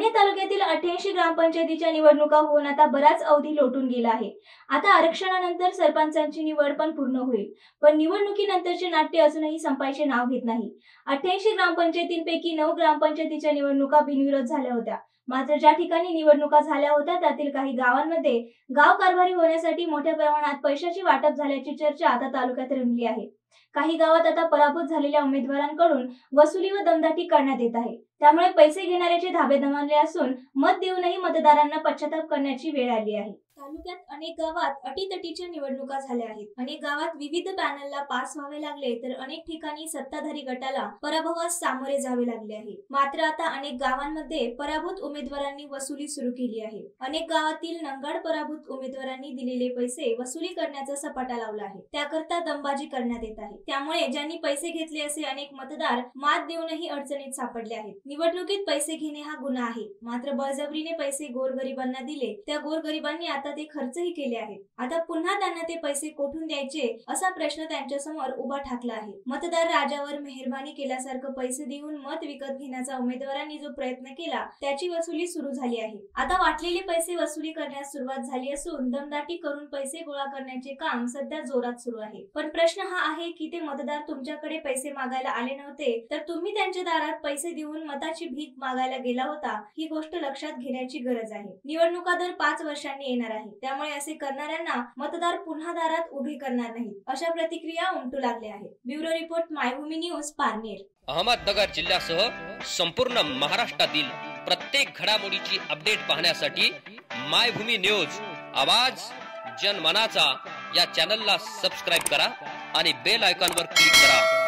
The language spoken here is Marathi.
पारनेर तालुक्यातील अठ्ठ्याऐंशी ग्रामपंचायतीच्या निवडणुका होऊन आता बराच अवधी लोटून गेला आहे. आता आरक्षणानंतर सरपंचांची निवड पण पूर्ण होईल. पण निवडणुकीनंतरचे नाट्य अजूनही संपायचे नाव घेत नाही. अठ्ठ्याऐंशी ग्रामपंचायतींपैकी नऊ ग्रामपंचायतीच्या निवडणुका बिनविरोध झाल्या होत्या. मात्र ज्या ठिकाणी निवडणुका झाल्या होत्या त्यातील काही गावांमध्ये गाव कारभारी होण्यासाठी मोठ्या प्रमाणात पैशाची वाटप झाल्याची चर्चा आता तालुक्यात रंगली आहे. काही गावात आता पराभूत झालेल्या उमेदवारांकडून वसुली व दमदाटी करण्यात येत आहे. त्यामुळे पैसे घेणाऱ्याचे धाबे दमानले असून मत देऊनही मतदारांना पश्चाताप करण्याची वेळ आली आहे. तालुक्यात अनेक गावात अटीतटीच्या निवडणुका झाल्या आहेत. अनेक गावात विविध पॅनलला पास व्हावे लागले तर अनेक ठिकाणी सत्ताधारी गटाला पराभवास सामोरे जावे लागले आहे. मात्र आता अनेक गावांमध्ये पराभूत उमेदवारांनी वसुली सुरू केली आहे. अनेक गावातील नंगाड पराभूत उमेदवारांनी दिलेले पैसे वसुली करण्याचा सपाटा लावला आहे. त्याकरता दंबाजी करण्यात येत आहे. त्यामुळे ज्यांनी पैसे घेतले असे अनेक मतदार मात देऊनही अडचणीत सापडले आहेत. निवडणुकीत पैसे घेणे हा गुन्हा आहे. मात्र बळजबरीने पैसे गोरगरिबांना दिले त्या गोरगरिबांनी आता ते खर्चही केले आहेत. आता पुन्हा त्यांना ते पैसे कोठून द्यायचे असा प्रश्न त्यांच्यासमोर उभा ठाकला आहे. मतदार राजावर मेहरबानी केल्यासारखं पैसे देऊन मत विकत घेण्याचा उमेदवारांनी जो प्रयत्न केला त्याची वसुली सुरू झाली आहे. आता वाटलेले पैसे वसुली करण्यास सुरुवात झाली असून दमदाटी करून पैसे गोळा करण्याचे काम सध्या जोरात सुरू आहे. पण प्रश्न हा आहे की ते मतदार तुमच्याकडे पैसे मागायला आले नव्हते तर तुम्ही त्यांच्या दारात पैसे देऊन मताची भीक मागायला गेला होता ही गोष्ट लक्षात घेण्याची गरज आहे. निवडणुका दर पाच वर्षांनी येणार आहे. त्यामुळे असे करणाऱ्यांना मतदार पुन्हा दारात उभे करणार नाही अशा प्रतिक्रिया उमटू लागल्या आहेत. Bureau report Maybhumi news Parner. Ahmednagar जिल्ह्यासह संपूर्ण महाराष्ट्रातील प्रत्येक घडामोडीची अपडेट पाहण्यासाठी मायभूमी न्यूज आवाज जनमनाचा या चॅनलला सबस्क्राईब करा आणि बेल आयकॉनवर क्लिक करा.